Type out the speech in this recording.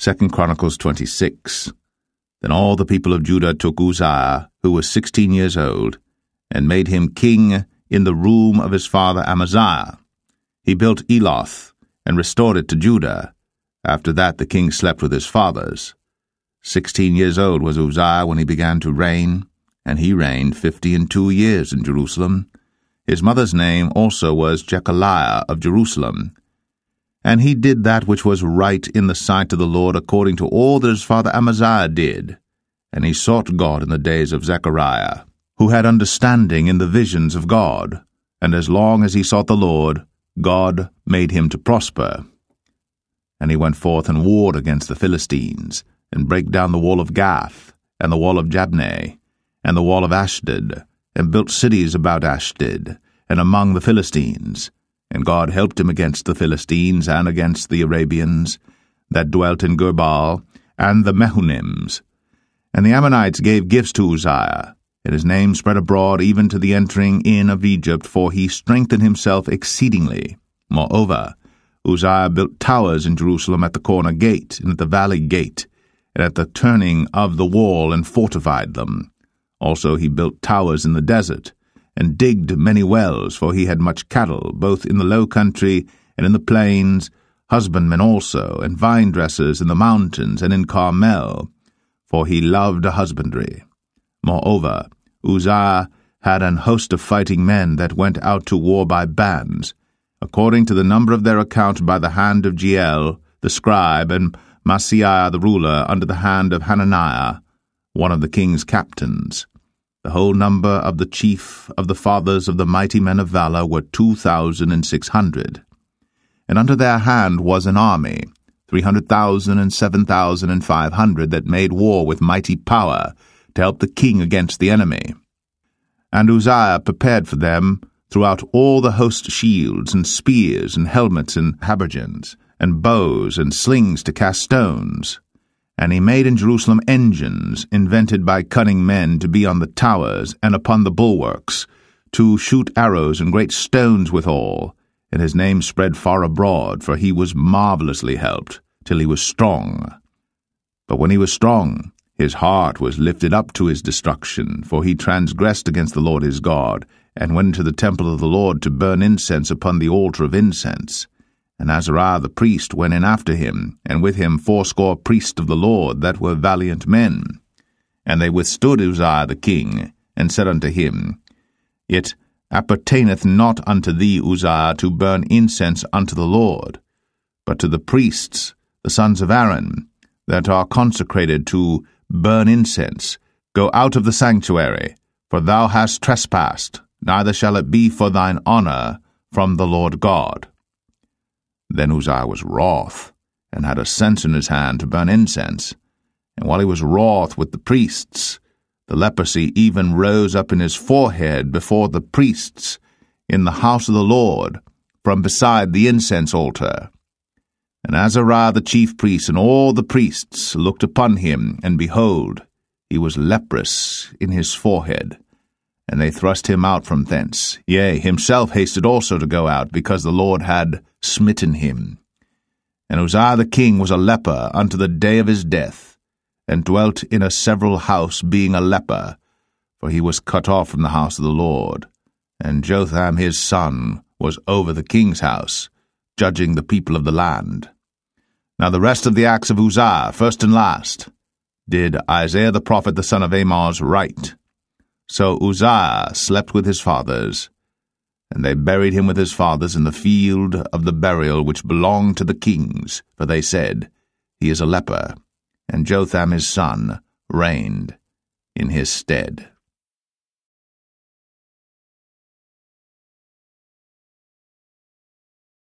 2 Chronicles 26. Then all the people of Judah took Uzziah, who was sixteen years old, and made him king in the room of his father Amaziah. He built Eloth, and restored it to Judah. After that the king slept with his fathers. Sixteen years old was Uzziah when he began to reign, and he reigned fifty and two years in Jerusalem. His mother's name also was Jecoliah of Jerusalem. And he did that which was right in the sight of the Lord according to all that his father Amaziah did. And he sought God in the days of Zechariah, who had understanding in the visions of God. And as long as he sought the Lord, God made him to prosper. And he went forth and warred against the Philistines, and brake down the wall of Gath, and the wall of Jabneh, and the wall of Ashdod, and built cities about Ashdod, and among the Philistines. And God helped him against the Philistines and against the Arabians that dwelt in Gurbaal, and the Mehunims. And the Ammonites gave gifts to Uzziah, and his name spread abroad even to the entering in of Egypt, for he strengthened himself exceedingly. Moreover, Uzziah built towers in Jerusalem at the corner gate, and at the valley gate, and at the turning of the wall, and fortified them. Also he built towers in the desert, and digged many wells, for he had much cattle, both in the low country and in the plains, husbandmen also, and vine dressers in the mountains and in Carmel, for he loved husbandry. Moreover, Uzziah had an host of fighting men that went out to war by bands, according to the number of their account by the hand of Jeiel, the scribe, and Maaseiah the ruler, under the hand of Hananiah, one of the king's captains. The whole number of the chief of the fathers of the mighty men of valor were two thousand and six hundred. And under their hand was an army, three hundred thousand and seven thousand and five hundred, that made war with mighty power to help the king against the enemy. And Uzziah prepared for them throughout all the host shields and spears and helmets and habergeons, and bows and slings to cast stones. And he made in Jerusalem engines, invented by cunning men to be on the towers and upon the bulwarks, to shoot arrows and great stones withal. And his name spread far abroad, for he was marvellously helped, till he was strong. But when he was strong, his heart was lifted up to his destruction, for he transgressed against the Lord his God, and went into the temple of the Lord to burn incense upon the altar of incense. And Azariah the priest went in after him, and with him fourscore priests of the Lord that were valiant men. And they withstood Uzziah the king, and said unto him, It appertaineth not unto thee, Uzziah, to burn incense unto the Lord, but to the priests, the sons of Aaron, that are consecrated to burn incense. Go out of the sanctuary, for thou hast trespassed, neither shall it be for thine honour from the Lord God. Then Uzziah was wroth, and had a censer in his hand to burn incense. And while he was wroth with the priests, the leprosy even rose up in his forehead before the priests in the house of the Lord, from beside the incense altar. And Azariah the chief priest and all the priests looked upon him, and behold, he was leprous in his forehead. And they thrust him out from thence. Yea, himself hasted also to go out, because the Lord had smitten him. And Uzziah the king was a leper unto the day of his death, and dwelt in a several house, being a leper, for he was cut off from the house of the Lord. And Jotham his son was over the king's house, judging the people of the land. Now the rest of the acts of Uzziah, first and last, did Isaiah the prophet the son of Amoz write. So Uzziah slept with his fathers, and they buried him with his fathers in the field of the burial which belonged to the kings, for they said, He is a leper. And Jotham his son reigned in his stead.